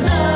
love.